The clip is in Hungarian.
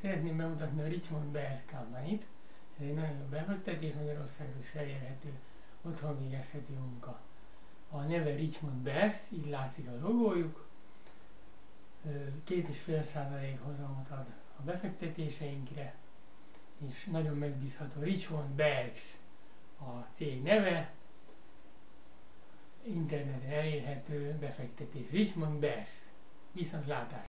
Szeretném bemutatni a Richmond Bears Company-t. Ez egy nagyon jó befektetés, Magyarországon is elérhető, otthon végezhető munka. A neve Richmond Bears, így látszik a logójuk. Két és fél százalék hozamot ad a befektetéseinkre, és nagyon megbízható Richmond Bears a cég neve, interneten elérhető befektetés. Richmond Bears. Viszontlátás!